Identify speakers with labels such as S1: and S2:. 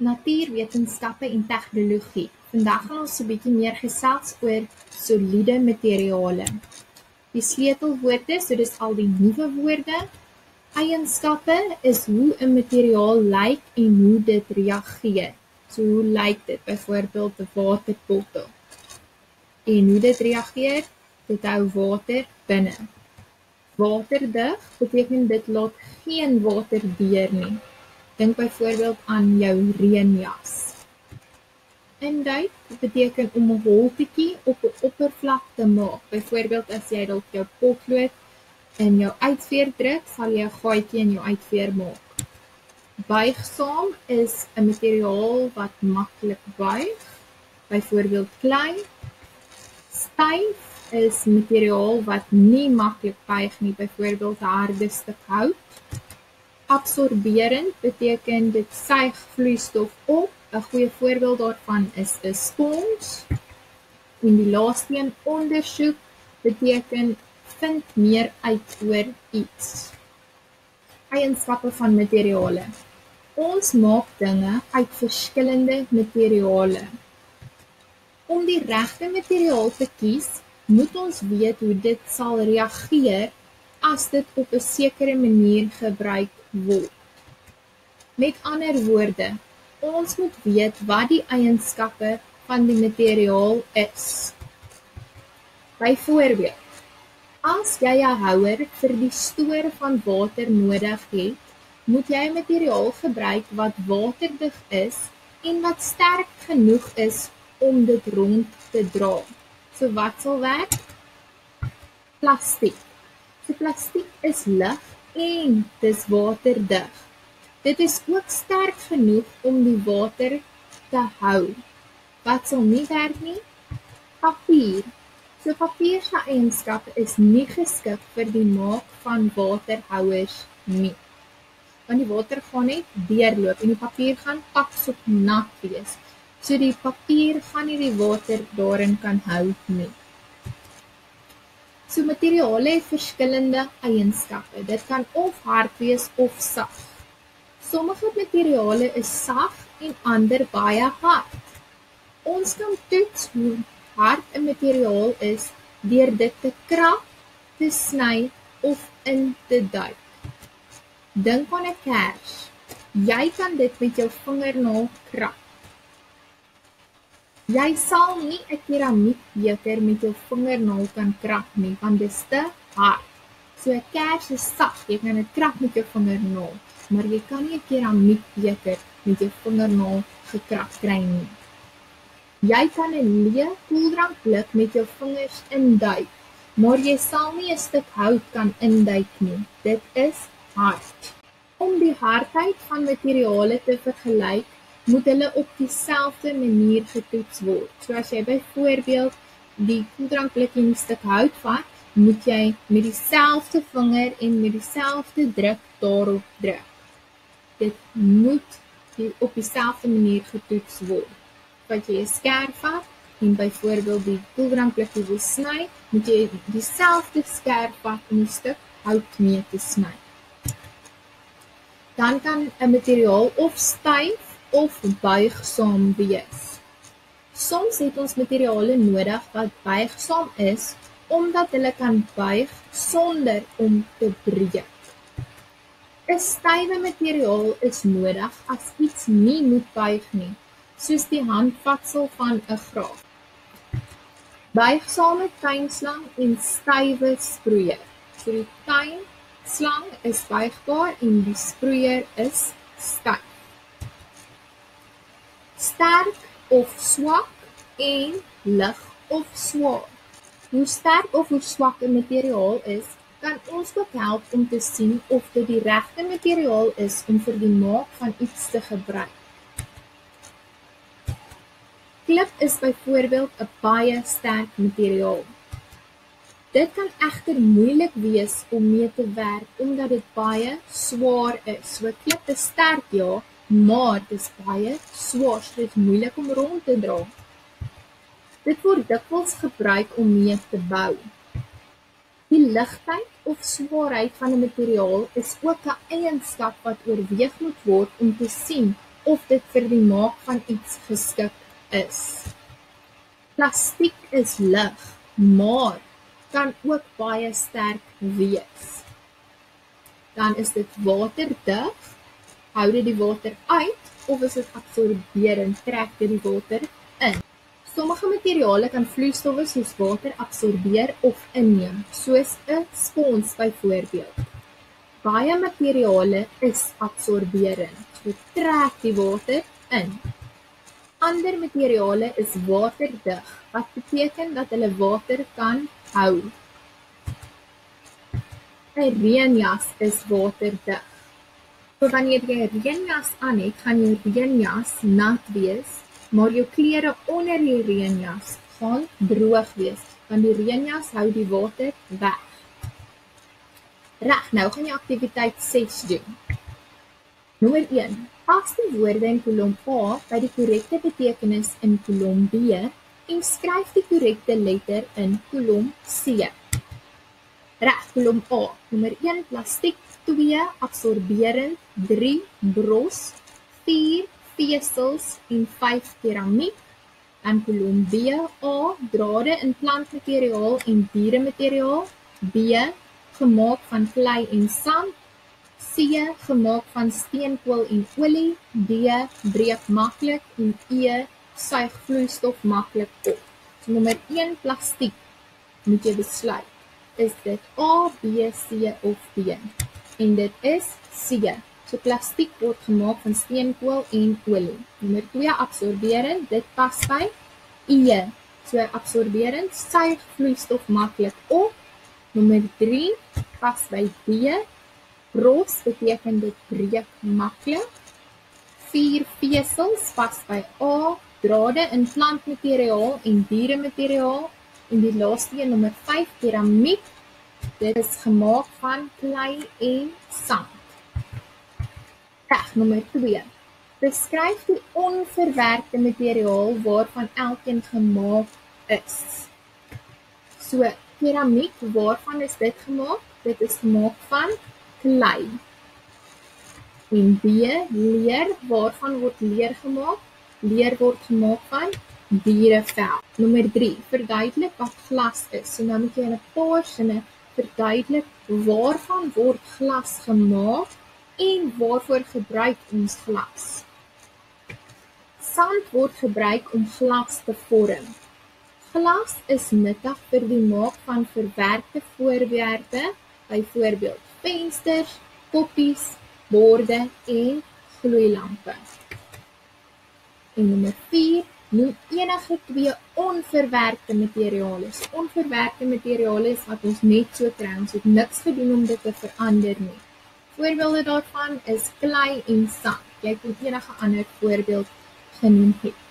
S1: natuurwetenskappe en tegnologie. Vandag gaan ons 'n bietjie meer gesels oor soliede materiale. Die sleutelwoorde, so dis al die nuwe woorde. Eienskappe is hoe 'n materiaal lyk en hoe dit reageer. So hoe lyk dit byvoorbeeld 'n waterbottel? En hoe dit reageer? Dit hou water binne. Waterdig beteken dit laat geen water deur nie. Dink byvoorbeeld aan jou reënjas. Induik beteken om 'n holtetjie op 'n oppervlak te maak. Byvoorbeeld as jy dalk jou potlood in jou uitveer druk, sal jy 'n gaatjie in jou uitveer maak. Buigsaam is 'n materiaal wat maklik buig. Byvoorbeeld klei. Styf is materiaal wat nie maklik buig nie, byvoorbeeld harde stuk hout. Absorberend beteken dit suig vloeistof op. 'n Goeie voorbeeld daarvan is 'n spons. En die laaste een ondersoek beteken vind meer uit oor iets. Eienskappe van materiale. Ons maak dinge uit verskillende materiale. Om die regte materiaal te kies, moet ons weet hoe dit sal reageer as dit op 'n sekere manier gebruik word. Met ander woorde, ons moet weet wat die eienskappe van die materiaal is. Byvoorbeeld, as jy 'n houer vir die stoor van water nodig het, moet jy 'n materiaal gebruik wat waterdig is en wat sterk genoeg is om dit rond te dra. So wat sal werk? Plastiek. So plastiek is lig en dis waterdig. Dit is ook sterk genoeg om die water te hou. Wat sal nie werk nie? Papier. So papier se eienskappe is nie geskik vir die maak van waterhouers nie. Want die water gaan net deurloop en die papier gaan paksop nat wees. So die papier gaan nie die water daarin kan hou nie. So materiale het verskillende eienskappe. Dit kan of hard wees of sag. Sommige materiale is sag en ander baie hard. Ons kan toets hoe hard 'n materiaal is deur dit te krap, te sny of in te duik. Dink aan 'n kers. Jy kan dit met jou vingernaal krap. Jy sal nie 'n keramiekbeker met jou vingernaal kan krap nie want dit is te hard. So 'n kers is sag, jy kan dit krap met jou vingernaal, maar jy kan nie 'n keramiekbeker met jou vingernaal gekrap kry nie. Jy kan 'n leë koeldrankblik met jou vingers induik, maar jy sal nie 'n stuk hout kan induik nie. Dit is hard. Om die hardheid van materiale te vergelyk, moet hulle op dieselfde manier getoets word. So as jy byvoorbeeld die koeldrankblik en 'n stuk hout vat, moet jy met dieselfde vinger en met dieselfde druk daarop druk. Dit moet die op dieselfde manier getoets word. Wat jy 'n skerp vat en byvoorbeeld die koeldrankblik wil sny, moet jy dieselfde skerp vat om 'n stuk hout mee te sny. Dan kan 'n materiaal of styf of buigsaam wees. Soms het ons materiale nodig wat buigsaam is omdat hulle kan buig sonder om te breek. 'n Stywe materiaal is nodig as iets nie moet buig nie, soos die handvatsel van 'n graaf. Buigsame tuinslang en stywe sproeier. So die tuinslang is buigbaar en die sproeier is styf sterk of swak en lig of swaar. Hoe sterk of hoe swak 'n materiaal is, kan ons ook help om te sien of dit die regte materiaal is om vir die maak van iets te gebruik. Klip is byvoorbeeld 'n baie sterk materiaal. Dit kan egter moeilik wees om mee te werk omdat dit baie swaar is. So klip is sterk ja, maar dis baie swaar, dit is moeilik om rond te dra. Dit word dikwels gebruik om mee te bou. Die ligtheid of swaarheid van 'n materiaal is ook 'n eienskap wat oorweeg moet word om te sien of dit vir die maak van iets geskik is. Plastiek is lig, maar kan ook baie sterk wees. Dan is dit waterdig, hou dit die water uit of is dit absorberend, trek dit die water in. Sommige materiale kan vloeistowwe soos water absorbeer of inneem, soos 'n spons byvoorbeeld. Baie materiale is absorberend, so trek die water in. Ander materiale is waterdig, wat beteken dat hulle water kan hou. 'n Reënjas is waterdig. So wanneer jy reënjas aan het, gaan jou reënjas nat wees, maar jou klere onder die reënjas gaan droog wees, want die reënjas hou die water weg. Reg, nou gaan jy aktiwiteit 6 doen. Nommer 1. Pas die woorde in kolom A by die korrekte betekenis in kolom B en skryf die korrekte letter in kolom C. Reg, kolom A. Nommer 1 plastiek, 2 absorberend, 3 bros, 4 vesels en 5 keramiek. Dan kolom B A drade in plantmateriaal en dieremateriaal, B gemaak van klei en sand C gemaak van steenkool en olie, D breek maklik en E suig vloeistof maklik op. So nommer 1 plastiek moet jy besluit. Is dit A, B, C of D? En dit is C. So plastiek word gemaak van steenkool en olie. Nommer 2 absorberend, dit pas by E. So absorberend suig vloeistof maklik op. Nommer 3 pas by D Bros beteken dit breek maklik. Vier vesels pas by A, drade in plantmateriaal en dieremateriaal en die laaste een nommer 5 keramiek. Dit is gemaak van klei en sand. Reg nommer 2. Beskryf die onverwerkte materiaal waarvan elkeen gemaak is. So keramiek, waarvan is dit gemaak? Dit is gemaak van klei. En B leer waarvan word leer gemaak? Leer word gemaak van dierevel. Nommer 3 verduidelik wat glas is. So nou moet jy in 'n paar sinne verduidelik waarvan word glas gemaak en waarvoor gebruik ons glas. Sand word gebruik om glas te vorm. Glas is nuttig vir die maak van verwerkte voorwerpe, byvoorbeeld vensters, koppies, borde en gloeilampe. En nommer 4, noem enige twee onverwerkte materiale. Onverwerkte materiale is wat ons net so kry, ons het niks gedoen om dit te verander nie. Voorbeelde daarvan is klei en sand. Jy kon enige ander voorbeeld genoem het.